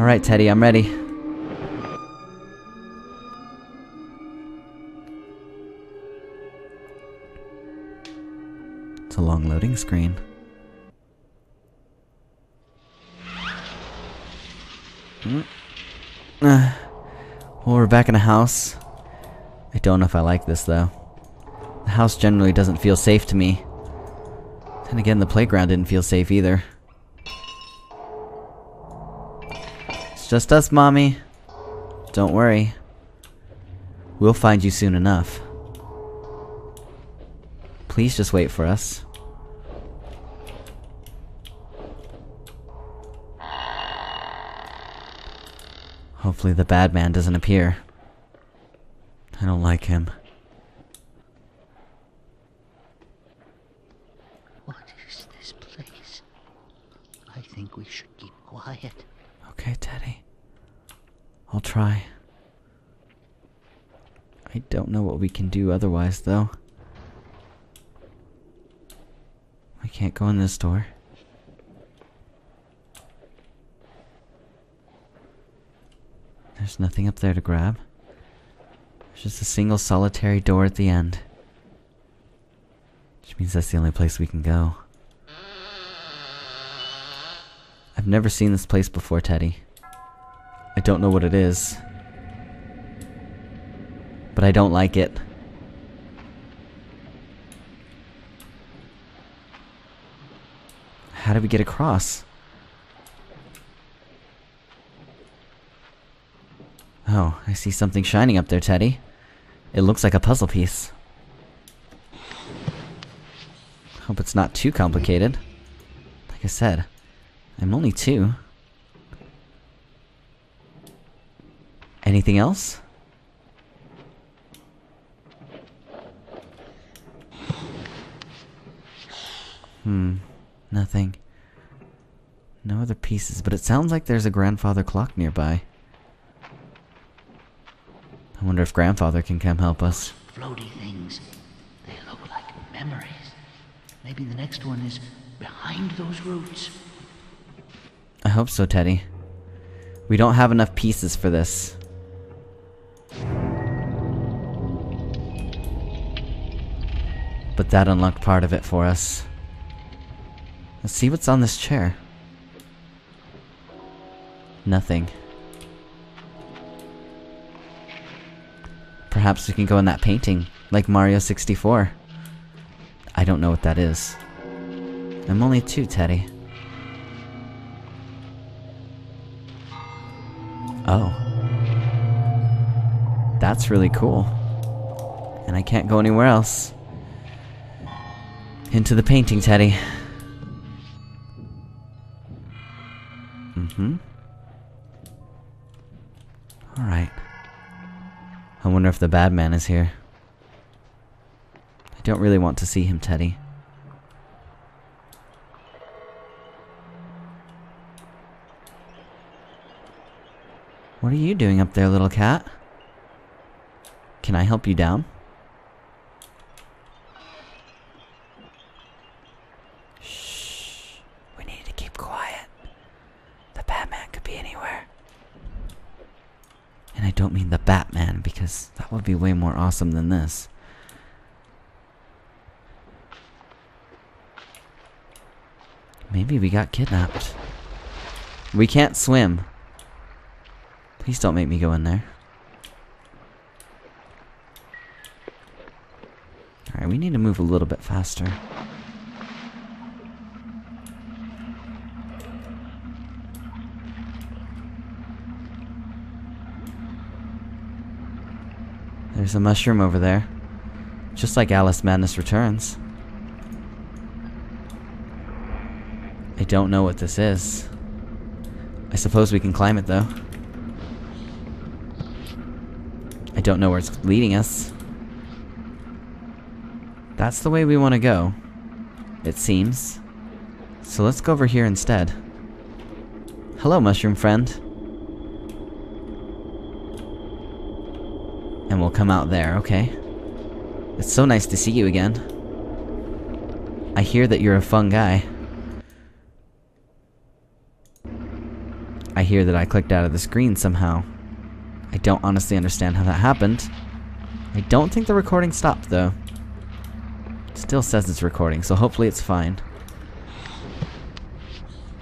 Alright, Teddy, I'm ready. It's a long loading screen. Mm. Uh, well, we're back in a house. I don't know if I like this, though. The house generally doesn't feel safe to me. And again, the playground didn't feel safe either. Just us, Mommy. Don't worry. We'll find you soon enough. Please just wait for us. Hopefully the bad man doesn't appear. I don't like him. What is this place? I think we should keep quiet. Okay, Teddy. I'll try. I don't know what we can do otherwise, though. We can't go in this door. There's nothing up there to grab. There's just a single solitary door at the end. Which means that's the only place we can go. I've never seen this place before, Teddy. I don't know what it is. But I don't like it. How do we get across? Oh, I see something shining up there, Teddy. It looks like a puzzle piece. Hope it's not too complicated. Like I said, I'm only two. Anything else? Hmm, nothing. No other pieces, but it sounds like there's a grandfather clock nearby. I wonder if grandfather can come help us. Floaty things. They look like memories. Maybe the next one is behind those roots. I hope so, Teddy. We don't have enough pieces for this. But that unlocked part of it for us. Let's see what's on this chair. Nothing. Perhaps we can go in that painting, like Mario 64. I don't know what that is. I'm only two, Teddy. Oh. That's really cool. And I can't go anywhere else. Into the painting, Teddy. Mm-hmm. Alright. I wonder if the bad man is here. I don't really want to see him, Teddy. What are you doing up there, little cat? Can I help you down? Shh. We need to keep quiet. The Batman could be anywhere. And I don't mean the Batman, because that would be way more awesome than this. Maybe we got kidnapped. We can't swim. Please don't make me go in there. Alright, we need to move a little bit faster. There's a mushroom over there. Just like Alice Madness Returns. I don't know what this is. I suppose we can climb it though. I don't know where it's leading us. That's the way we want to go. It seems. So let's go over here instead. Hello, mushroom friend. And we'll come out there, okay? It's so nice to see you again. I hear that you're a fun guy. I hear that I clicked out of the screen somehow. I don't honestly understand how that happened. I don't think the recording stopped though. It still says it's recording, so hopefully it's fine.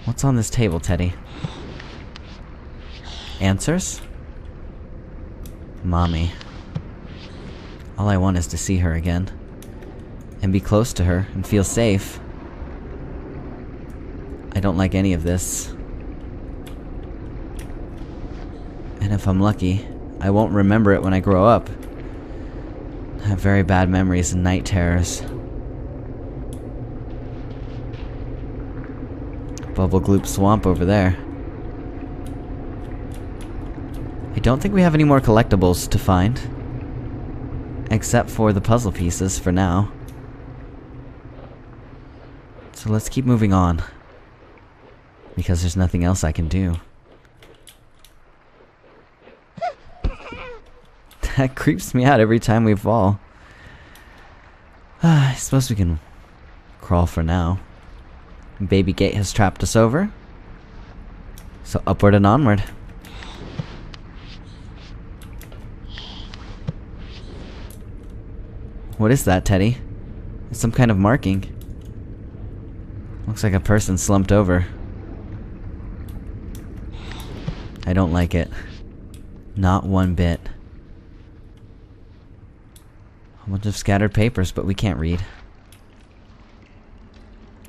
What's on this table, Teddy? Answers? Mommy. All I want is to see her again. And be close to her and feel safe. I don't like any of this. And if I'm lucky, I won't remember it when I grow up. I have very bad memories and night terrors. Bubble Gloop Swamp over there. I don't think we have any more collectibles to find. Except for the puzzle pieces for now. So let's keep moving on. Because there's nothing else I can do. That creeps me out every time we fall. I suppose we can crawl for now. Baby Gate has trapped us over. So upward and onward. What is that, Teddy? It's some kind of marking. Looks like a person slumped over. I don't like it. Not one bit. Bunch of scattered papers, but we can't read.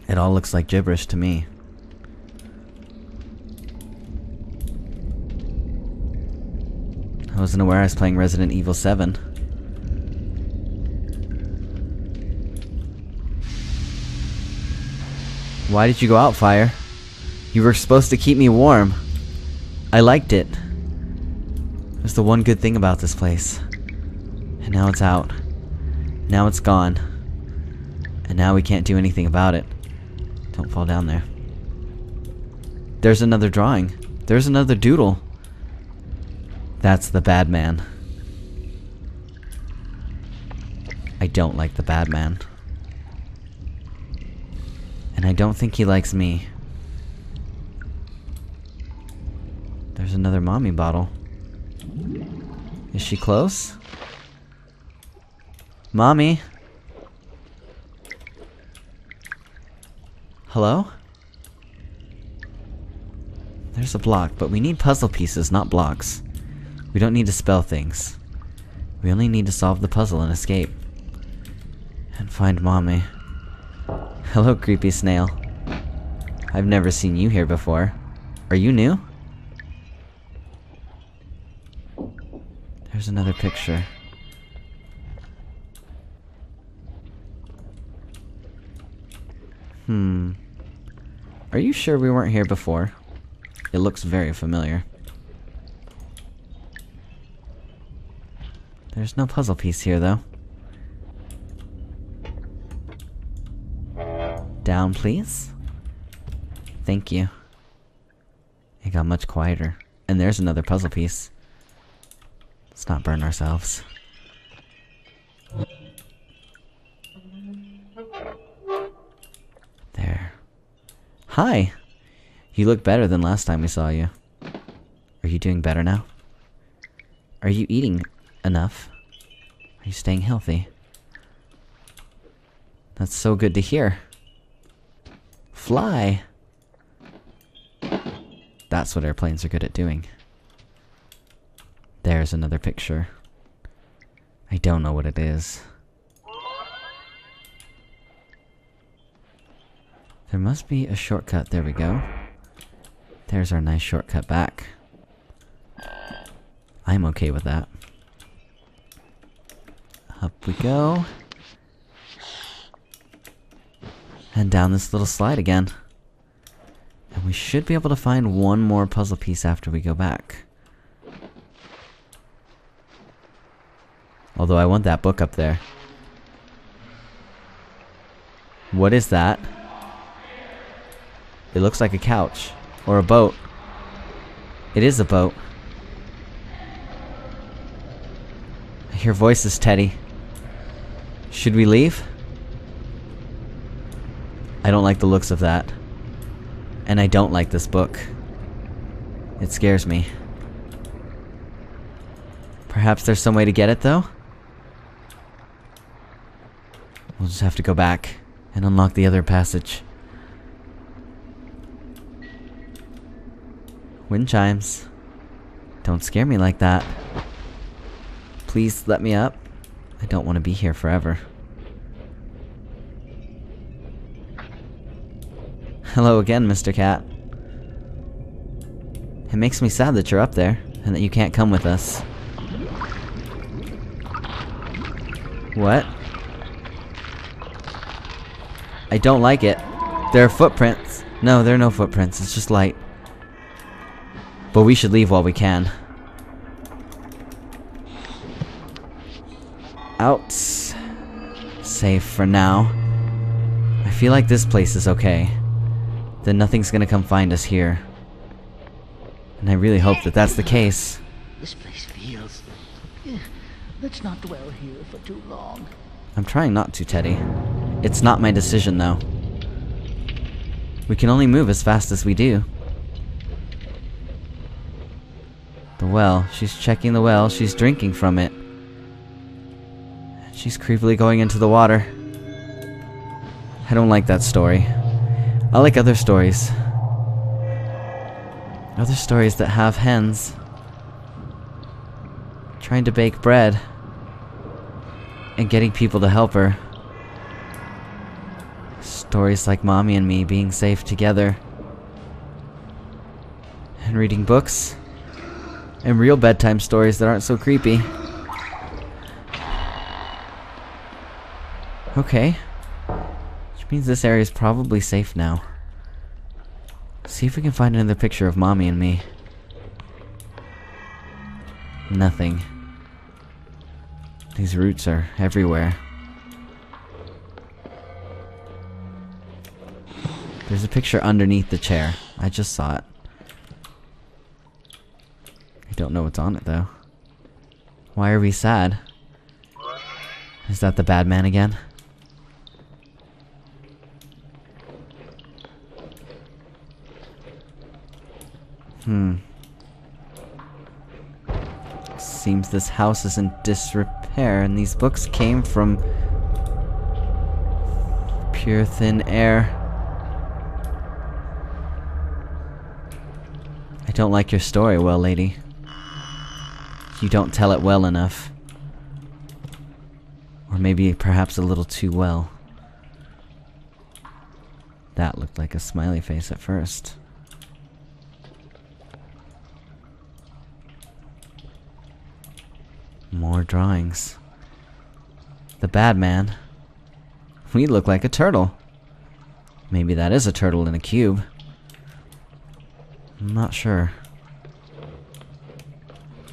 It all looks like gibberish to me. I wasn't aware I was playing Resident Evil 7. Why did you go out, Fire? You were supposed to keep me warm. I liked it. It was the one good thing about this place. And now it's out. Now it's gone. And now we can't do anything about it. Don't fall down there. There's another drawing. There's another doodle. That's the bad man. I don't like the bad man. And I don't think he likes me. There's another mommy bottle. Is she close? Mommy? Hello? There's a block, but we need puzzle pieces, not blocks. We don't need to spell things. We only need to solve the puzzle and escape. And find mommy. Hello, creepy snail. I've never seen you here before. Are you new? There's another picture. Hmm. Are you sure we weren't here before? It looks very familiar. There's no puzzle piece here, though. Down, please. Thank you. It got much quieter. And there's another puzzle piece. Let's not burn ourselves. Hi! You look better than last time we saw you. Are you doing better now? Are you eating enough? Are you staying healthy? That's so good to hear. Fly! That's what airplanes are good at doing. There's another picture. I don't know what it is. There must be a shortcut. There we go. There's our nice shortcut back. I'm okay with that. Up we go. And down this little slide again. And we should be able to find one more puzzle piece after we go back. Although I want that book up there. What is that? It looks like a couch. Or a boat. It is a boat. I hear voices, Teddy. Should we leave? I don't like the looks of that. And I don't like this book. It scares me. Perhaps there's some way to get it, though? We'll just have to go back and unlock the other passage. Wind chimes. Don't scare me like that. Please let me up. I don't want to be here forever. Hello again, Mr. Cat. It makes me sad that you're up there, and that you can't come with us. What? I don't like it. There are footprints. No, there are no footprints. It's just light. But we should leave while we can. Out. Safe for now. I feel like this place is okay. Then nothing's gonna come find us here. And I really hope that that's the case. This place feels. Let's not dwell here for too long. I'm trying not to, Teddy. It's not my decision, though. We can only move as fast as we do. The well. She's checking the well. She's drinking from it. She's creepily going into the water. I don't like that story. I like other stories. Other stories that have hens. Trying to bake bread. And getting people to help her. Stories like Mommy and me being safe together. And reading books. And real bedtime stories that aren't so creepy. Okay. Which means this area is probably safe now. See if we can find another picture of Mommy and me. Nothing. These roots are everywhere. There's a picture underneath the chair. I just saw it. Don't know what's on it though. Why are we sad? Is that the bad man again? Hmm. Seems this house is in disrepair, and these books came from pure thin air. I don't like your story, well, lady. You don't tell it well enough. Or maybe perhaps a little too well. That looked like a smiley face at first. More drawings. The bad man. We look like a turtle. Maybe that is a turtle in a cube. I'm not sure.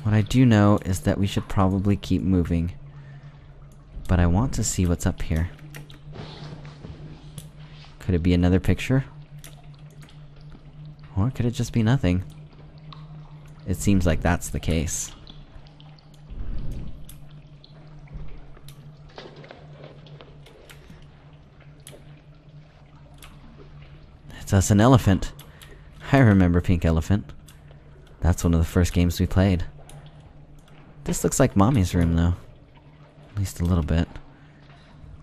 What I do know is that we should probably keep moving. But I want to see what's up here. Could it be another picture? Or could it just be nothing? It seems like that's the case. It's us an elephant. I remember Pink Elephant. That's one of the first games we played. This looks like Mommy's room, though. At least a little bit.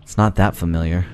It's not that familiar.